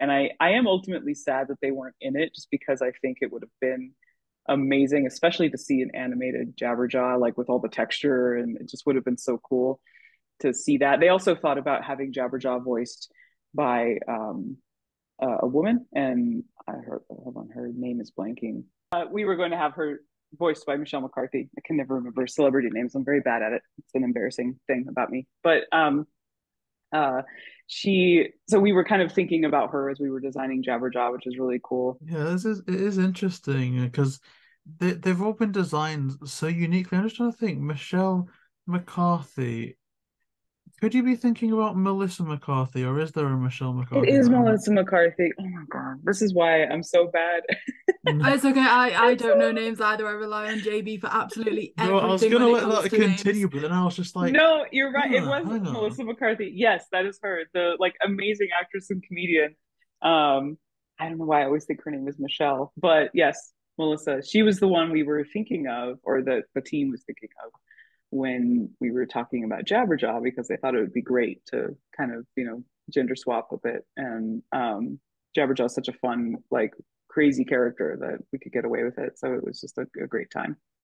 And I I am ultimately sad that they weren't in it, just because I think it would have been amazing, especially to see an animated Jabberjaw like with all the texture, and it just would have been so cool to see that. They also thought about having Jabberjaw voiced by um, uh, a woman, and I heard hold on, her name is blanking. Uh, we were going to have her voiced by Michelle McCarthy. I can never remember celebrity names. I'm very bad at it. It's an embarrassing thing about me. But um, uh, she, so we were kind of thinking about her as we were designing Jabberjaw, which is really cool. Yeah, this is it is interesting because they they've all been designed so uniquely. I'm just trying to think. Michelle McCarthy could you be thinking about Melissa McCarthy, or is there a Michelle McCarthy? It is Melissa McCarthy. Oh my god, this is why I'm so bad. it's okay. I, I don't know names either. I rely on JB for absolutely everything. No, I was gonna let that continue, names. but then I was just like, no, you're right. it was Melissa McCarthy. Yes, that is her, the like amazing actress and comedian. Um, I don't know why I always think her name is Michelle, but yes, Melissa. She was the one we were thinking of, or the the team was thinking of when we were talking about Jabberjaw because they thought it would be great to kind of you know gender swap a bit and um, Jabberjaw is such a fun like crazy character that we could get away with it. So it was just a, a great time